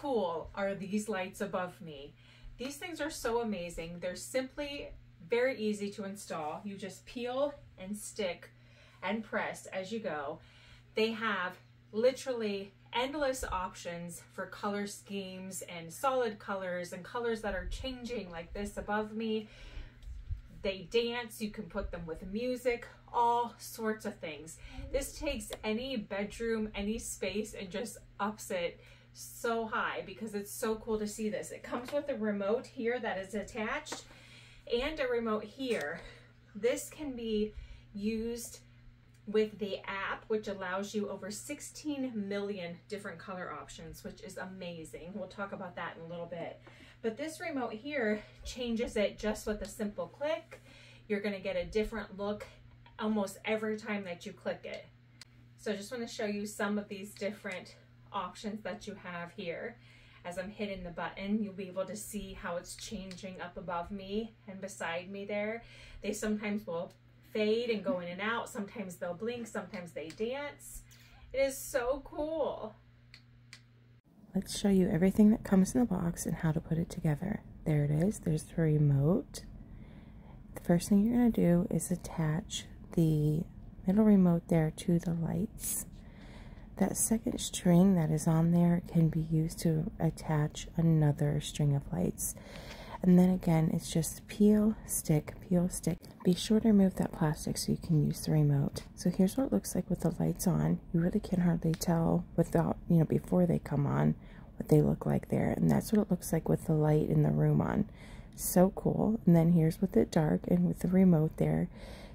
cool are these lights above me? These things are so amazing. They're simply very easy to install. You just peel and stick and press as you go. They have literally endless options for color schemes and solid colors and colors that are changing like this above me. They dance, you can put them with music, all sorts of things. This takes any bedroom, any space and just ups it so high because it's so cool to see this. It comes with a remote here that is attached and a remote here. This can be used with the app, which allows you over 16 million different color options, which is amazing. We'll talk about that in a little bit. But this remote here changes it just with a simple click. You're gonna get a different look almost every time that you click it. So I just wanna show you some of these different options that you have here. As I'm hitting the button, you'll be able to see how it's changing up above me and beside me there. They sometimes will fade and go in and out. Sometimes they'll blink, sometimes they dance. It is so cool. Let's show you everything that comes in the box and how to put it together. There it is. There's the remote. The first thing you're going to do is attach the middle remote there to the lights. That second string that is on there can be used to attach another string of lights. And then again, it's just peel, stick, peel, stick. Be sure to remove that plastic so you can use the remote. So here's what it looks like with the lights on. You really can hardly tell without, you know, before they come on what they look like there. And that's what it looks like with the light in the room on. So cool. And then here's with it dark and with the remote there,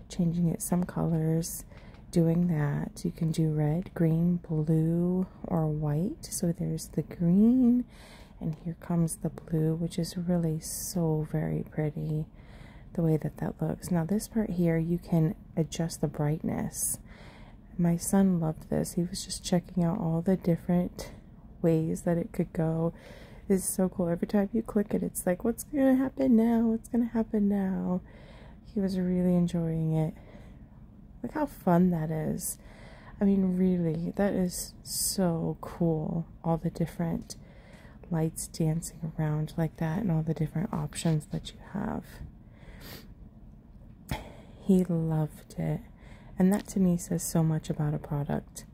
changing it some colors, doing that. You can do red, green, blue, or white. So there's the green and here comes the blue which is really so very pretty the way that that looks. Now this part here you can adjust the brightness. My son loved this. He was just checking out all the different ways that it could go. It's so cool. Every time you click it it's like what's gonna happen now? What's gonna happen now? He was really enjoying it look how fun that is I mean really that is so cool all the different lights dancing around like that and all the different options that you have. He loved it. And that to me says so much about a product.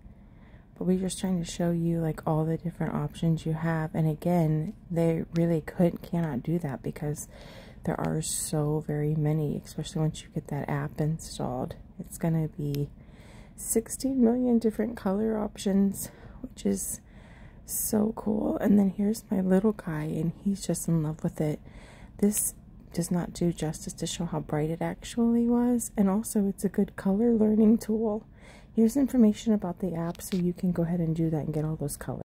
But we're just trying to show you like all the different options you have. And again, they really could cannot do that because there are so very many, especially once you get that app installed. It's going to be 16 million different color options, which is so cool. And then here's my little guy, and he's just in love with it. This does not do justice to show how bright it actually was. And also, it's a good color learning tool. Here's information about the app so you can go ahead and do that and get all those colors.